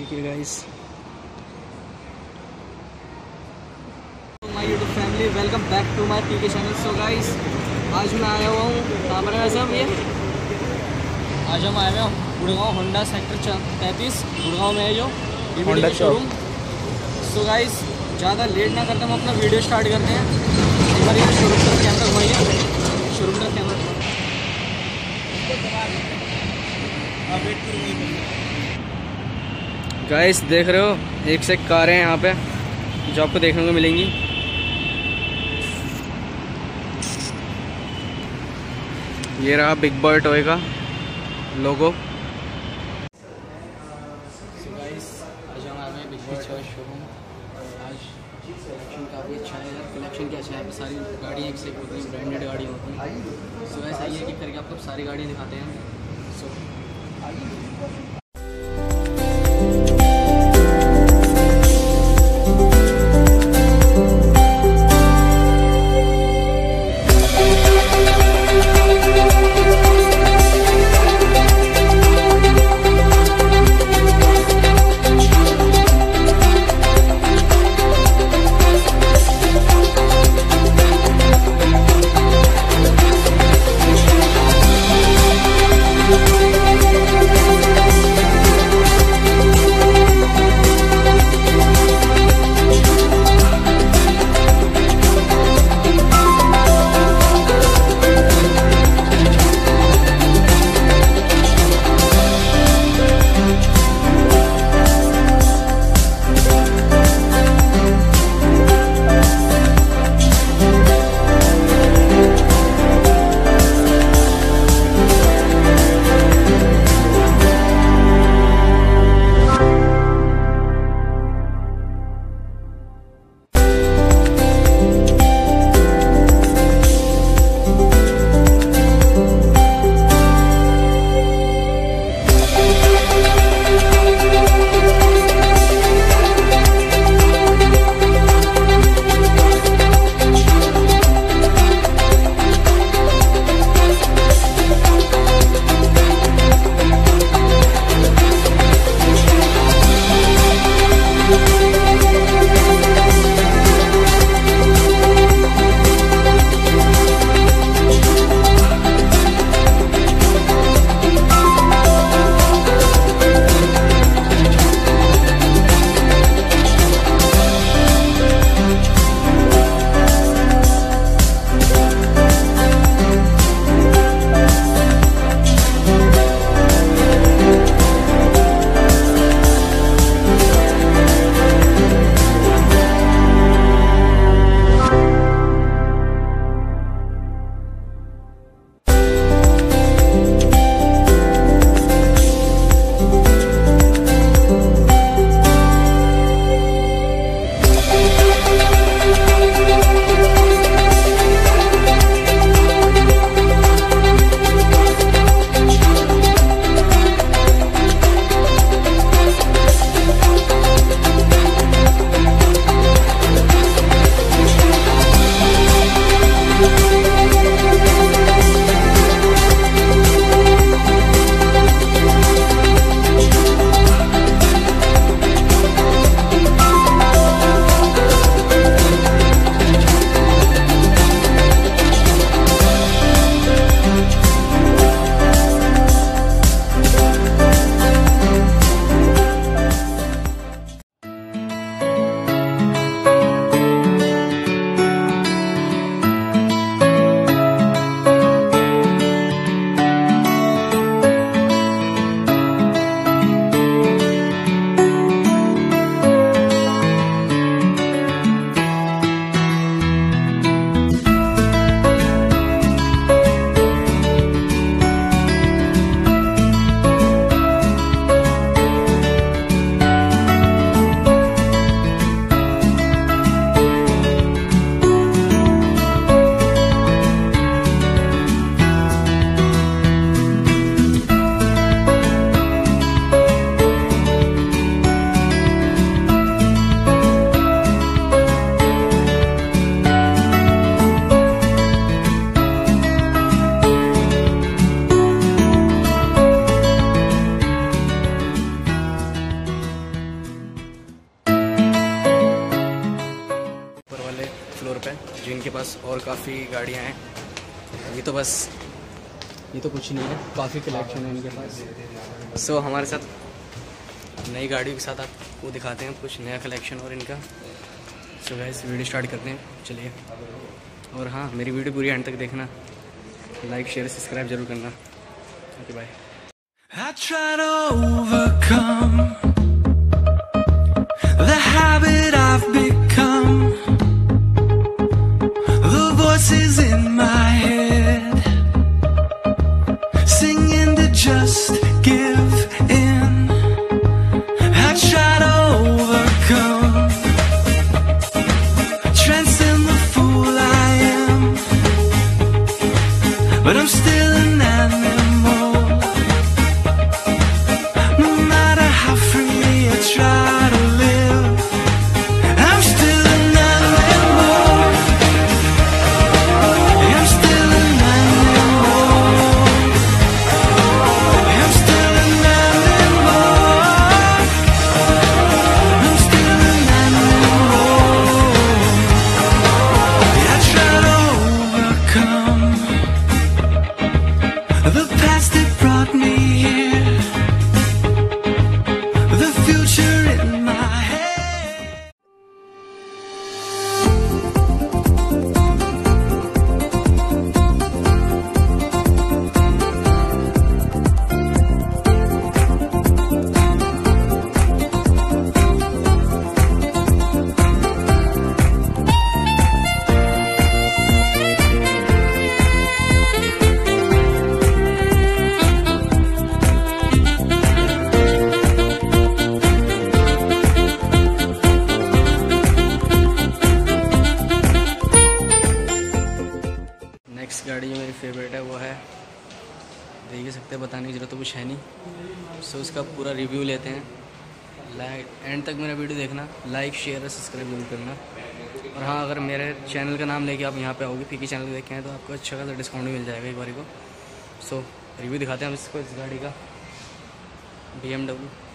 देखिए guys my YouTube family welcome back to my PK channel so guys आज मैं आया हुआ हूँ है वैसे हम ये। आज हम आए हुए हैं गुड़गांव होंडा सेक्टर तैंतीस गुड़गांव में है जो। Honda शोरूम सो गाइस ज़्यादा लेट ना करते हम अपना वीडियो स्टार्ट करते हैं। एक बार ये शोरूम का कैमरा घुमाइए। शोरूम का कैमरा गाइस देख रहे हो? एक से कारें हैं यहाँ पे। जो आपको देखने को मिलेंगी। ये रहा बिग बॉय टॉय का लोगो अच्छा है। अच्छा सारी गाड़ियाँ एक से ब्रांडेड गाड़ियाँ होती हैं। सो ऐसा ही है कि करके आपको सारी गाड़ियाँ दिखाते हैं। सो जिनके पास और काफ़ी गाड़ियाँ हैं। ये तो बस ये तो कुछ नहीं है काफ़ी कलेक्शन है इनके पास। सो so, हमारे साथ नई गाड़ियों के साथ आपको दिखाते हैं कुछ नया कलेक्शन और इनका। सो so, वीडियो स्टार्ट करते हैं चलिए। और हाँ मेरी वीडियो पूरी एंड तक देखना। लाइक शेयर सब्सक्राइब ज़रूर करना। ओके बाय गाड़ी जो मेरी फेवरेट है, वो है। देख ही सकते हैं, बताने की ज़रूरत तो कुछ है नहीं। सो उसका पूरा रिव्यू लेते हैं। लाइक एंड तक मेरा वीडियो देखना। लाइक शेयर और सब्सक्राइब ज़रूर करना। और हाँ अगर मेरे चैनल का नाम लेके आप यहाँ पे आओगे पीकी चैनल देखे हैं तो आपको अच्छा खासा डिस्काउंट भी मिल जाएगा एक बारी को। सो रिव्यू दिखाते हैं हम इसको, इस गाड़ी का। BMW